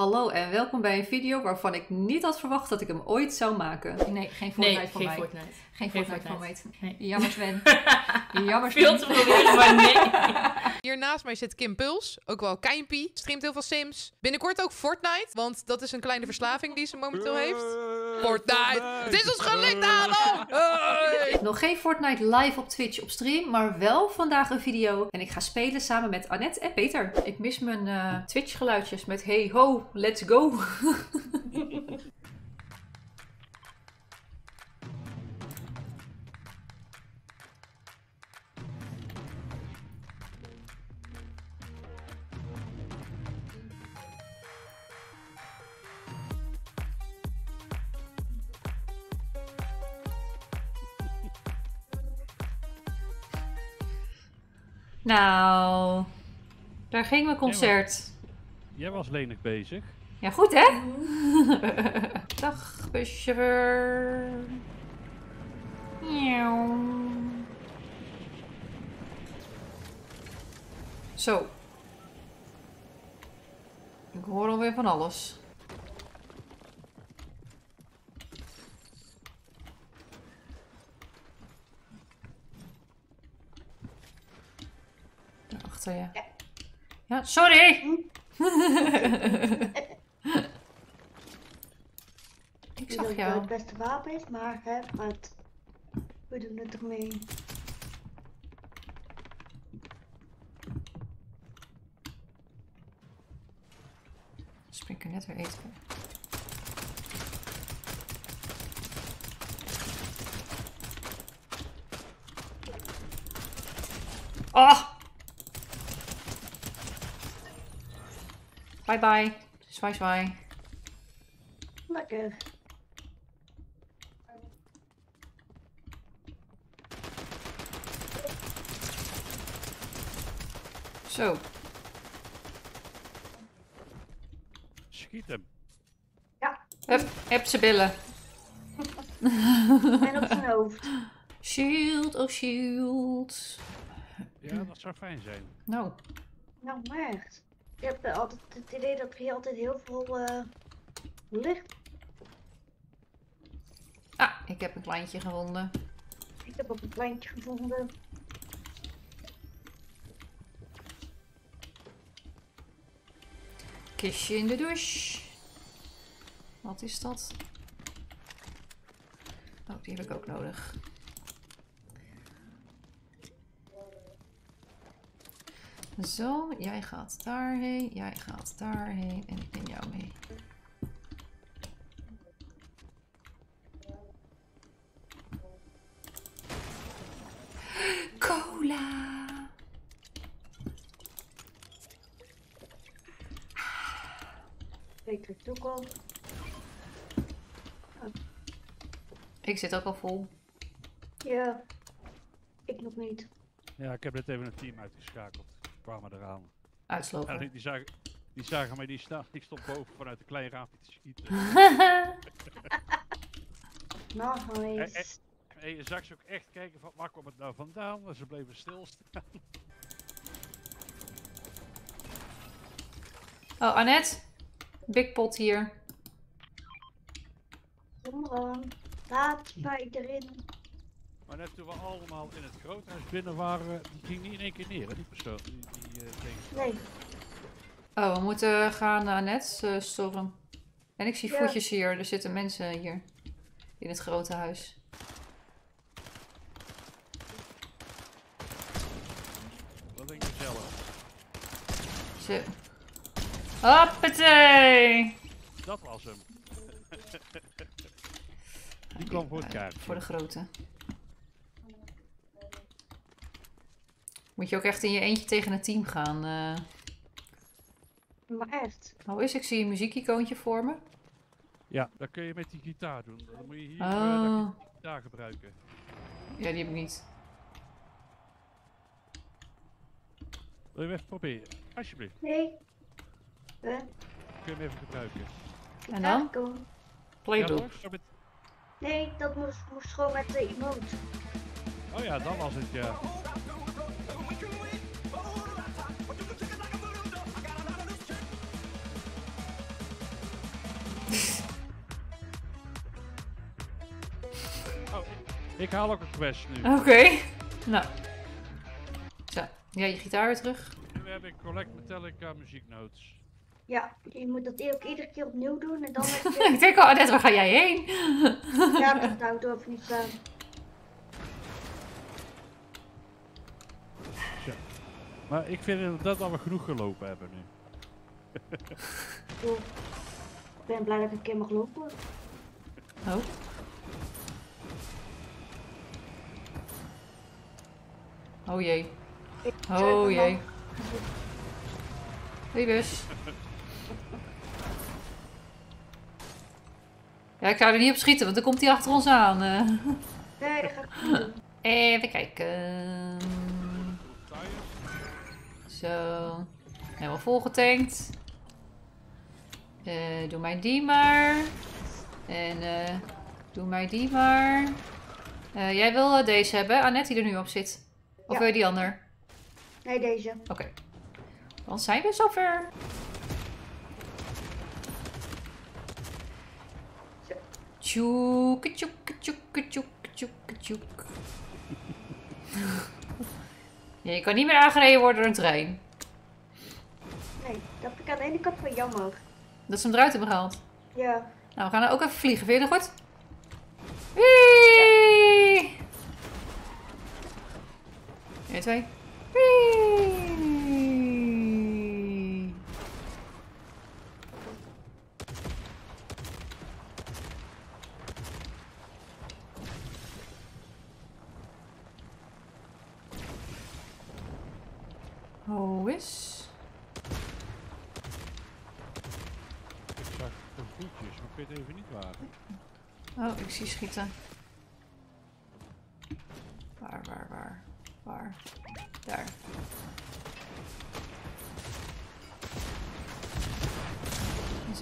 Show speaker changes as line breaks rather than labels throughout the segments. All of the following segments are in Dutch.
Hallo en welkom bij een video waarvan ik niet had verwacht dat ik hem ooit zou maken. Nee, geen Fortnite
Nee,
van
geen
mij.
Fortnite.
Geen
Geen
Fortnite van mij.
Nee.
Jammer Sven. Jammer
Veel
Sven.
te proberen, maar nee.
Hier naast mij zit Kim Puls, ook wel Keimpie. Streamt heel veel Sims. Binnenkort ook Fortnite, want dat is een kleine verslaving die ze momenteel heeft. Fortnite! Het is ons gelukt, Adam! Hey!
Nog geen Fortnite live op Twitch op stream, maar wel vandaag een video. En ik ga spelen samen met Annette en Peter. Ik mis mijn eh, Twitch geluidjes met hey ho, let's go. Nou, daar ging mijn concert.
Jij was lenig bezig.
Ja, goed hè? Dag, buschauffeur. Zo. Ik hoor alweer van alles. Daar achter je. Ja, sorry! Ik zag
dat
jou.
het beste wapen is, maar hè, wat, we doen het ermee.
Spring ik er net weer eten. Oh! Bye bye. Zwaai zwaai.
Lekker.
Zo.
Schiet hem.
Hup, heb ze billen.
En op zijn hoofd.
Shield, oh shield.
Ja, dat zou fijn zijn.
Nou,
Nou, maar echt. Ik heb eh, altijd het idee dat hier altijd heel veel eh, licht.
ah, ik heb een kleintje gevonden.
Ik heb ook een kleintje gevonden.
Kistje in de douche. Wat is dat? Oh, die heb ik ook nodig. Zo, jij gaat daarheen, jij gaat daarheen en ik neem jou mee. Cola!
Ik heb het ook al.
Ik zit ook al vol.
Ja. Ik nog niet.
Ja, ik heb net even een team uitgeschakeld. Die kwamen eraan. Ja,
Uitslopen.
die, die, zagen, die zagen mij die staan. Ik stond boven vanuit een klein raampje te schieten.
Nice.
En je zag ze ook echt kijken van waar kwam het nou vandaan. Maar ze bleven stilstaan.
Oh, Annette. Big pot hier.
Kom eraan. Laat mij erin.
Maar net toen we allemaal in het groothuis binnen waren, die ging niet in één keer neer, hè, die persoon. Die, die eh,
Nee.
Oh, we moeten gaan naar eh, storm. En ik zie
Ja.
voetjes hier. Er zitten mensen hier. In het grote huis.
Dat denk ik zelf.
Zo. Hoppatee!
Dat was hem. Die kwam voor het
Eh,
kaartje.
Voor de grote. Moet je ook echt in je eentje tegen een team gaan. eh.
Maar echt.
Oh, is ik zie een muziekicoontje voor me.
Ja, dat kun je met die gitaar doen. Dan moet je hier
Oh.
eh, dat die gitaar gebruiken.
Ja, die heb ik niet.
Wil je hem even proberen? Alsjeblieft.
Nee. Huh?
Kun je hem even gebruiken.
En dan?
Ja.
Ja,
Playbook.
met-
Nee, dat moest, moest gewoon met de emote.
Oh ja, dan was het ja. Ik haal ook een quest nu.
Oké. Nou. Zo. Ja, je gitaar weer terug.
Nu heb ik Collect Metallica muzieknotes.
Ja, je moet dat ook iedere keer opnieuw doen en dan heb
ik
je...
denk al, Annette, waar ga jij heen?
ja, dat houdt door of niet staan.
Maar ik vind inderdaad dat we genoeg gelopen hebben nu.
Cool. Ik ben blij dat ik een keer mag lopen.
Oh. Oh jee. Oh jee. Hoi bus. Ja, ik ga er niet op schieten, want dan komt hij achter ons aan. eh.
Nee, dat ga ik niet doen.
Even kijken. Zo. Helemaal volgetankt. Eh doe mij die maar. En eh doe mij die maar. Eh, jij wil eh, deze hebben, Annette die er nu op zit. Of wil je die ander?
Nee, deze.
Oké. Dan zijn we zover.
Zo.
Tjoeke, tjoeke, tjoeke, tjoeke, tjoeke, tjoek. Ja, je kan niet meer aangereden worden door een trein.
Nee, dat vind ik aan de ene kant wel jammer.
Dat ze hem eruit hebben gehaald.
Ja.
Nou, we gaan er ook even vliegen. Vind je dat goed? Wee! 1, 2. Wee! Hoe is?
Ik zag een voetjes, maar ik weet even niet waar.
Oh, ik zie schieten. Waar, waar, waar? Waar? Daar.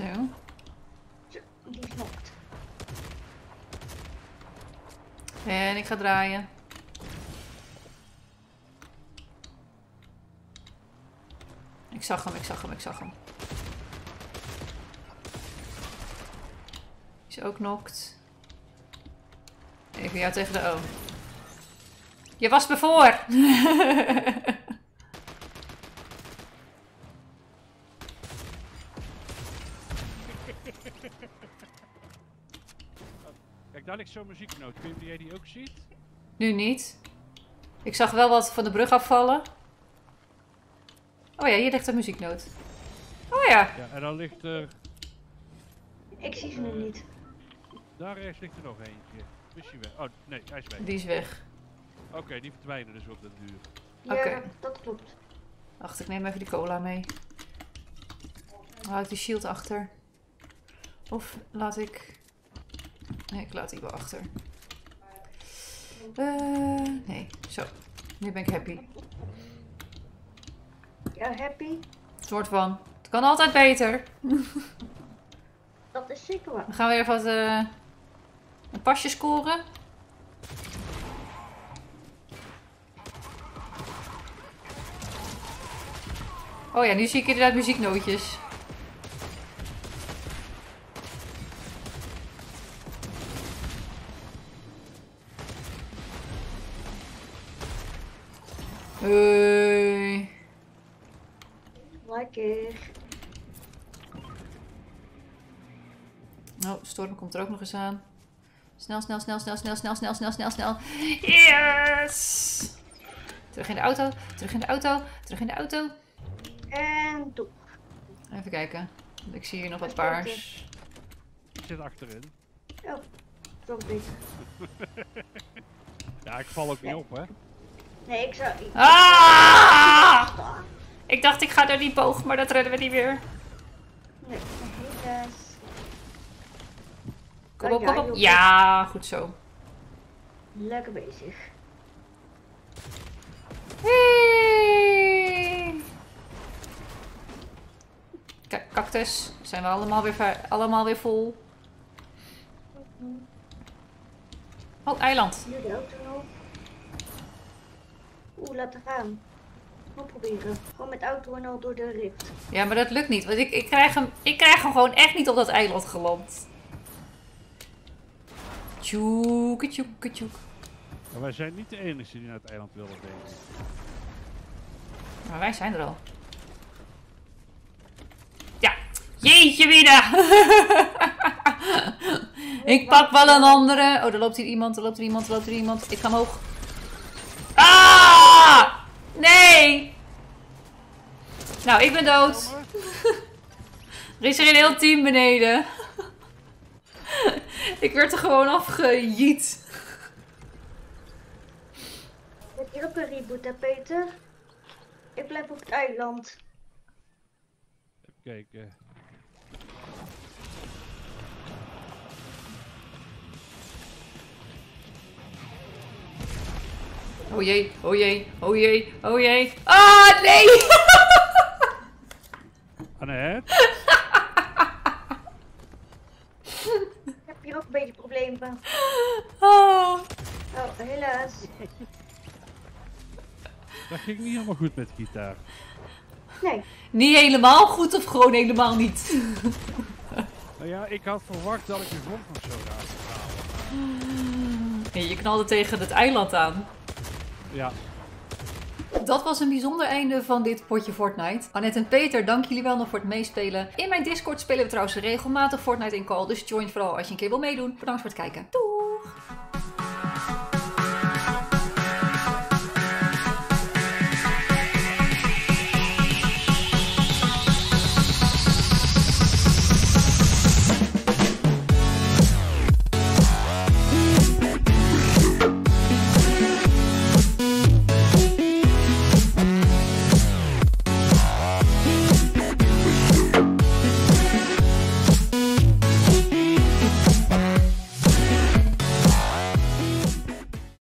Zo.
Die is.
En ik ga draaien. Ik zag hem, ik zag hem, ik zag hem. Is ook knokt. Even jou tegen de O. Je was me voor!
Kijk, daar ligt zo'n muzieknoot. Kun je die jij die ook ziet?
nu niet. Ik zag wel wat van de brug afvallen. Oh ja, hier ligt een muzieknoot. Oh ja.
Ja, en dan ligt er...
Ik zie ze nu niet.
Daar rechts ligt er nog eentje. Is hij weg? Oh, nee, hij is weg.
Die is weg.
Oké, die verdwijnen dus op de duur.
Ja,
Oké.
dat, dat klopt.
Wacht, ik neem even die cola mee. Dan hou ik die shield achter. Of laat ik... Nee, ik laat die wel achter. Eh, nee, zo. Nu ben ik happy.
Ja, happy.
Soort van. Het kan altijd beter.
Dat is zeker waar.
Dan gaan we even wat... eh, een pasje scoren. Oh ja, nu zie ik inderdaad muzieknootjes. Hoi.
Lekker.
Oh, storm komt er ook nog eens aan. Snel, snel, snel, snel, snel, snel, snel, snel, snel, snel. Yes! Terug in de auto, terug in de auto, terug in de auto.
En toe.
Even kijken. Ik zie hier nog wat paars.
Ik zit achterin.
Oh, zo beter.
Ja, ik val ook niet op, hè.
Nee, ik zou... Ik...
Ah! Ik dacht ik ga door die boog, maar dat redden we niet meer.
Nee, helaas.
Kom
Oh
op,
ja,
kom op. Ja, goed zo.
Lekker bezig.
Hey! Kijk, cactus. Zijn we allemaal weer, allemaal weer vol. Oh, eiland.
Nu de auto nog. Oeh, laat gaan. Gewoon proberen. Gewoon met auto en al door de rift.
Ja, maar dat lukt niet. Want ik, ik, krijg hem, ik krijg hem gewoon echt niet op dat eiland geland. Tjoeke, tjoeke, tjoek.
Maar wij zijn niet de enige die naar het eiland willen, denk ik.
Maar wij zijn er al. Ja. Jeetje Mina. ik pak wel een andere. Oh, er loopt hier iemand, er loopt er iemand, er loopt er iemand. Ik ga omhoog. Ah! Nee! Nou, ik ben dood. Er is er een heel team beneden. ik werd er gewoon afgejiet.
Heb je ook een reboot, hè, Peter? Ik blijf op het eiland.
Even kijken.
Oh jee, oh jee, oh jee, oh jee. Ah, nee!
Annette?
Ik heb hier ook een beetje problemen.
Oh.
Oh, helaas.
Dat ging niet helemaal goed met de gitaar.
Nee,
Niet helemaal goed of gewoon helemaal niet?
Nou ja, ik had verwacht dat ik de grond nog zo raak halen.
Nee, je knalde tegen het eiland aan.
Ja,
Dat was een bijzonder einde van dit potje Fortnite. Annette en Peter, dank jullie wel nog voor het meespelen. In mijn Discord spelen we trouwens regelmatig Fortnite in call, dus join vooral als je een keer wil meedoen. Bedankt voor het kijken. Doei!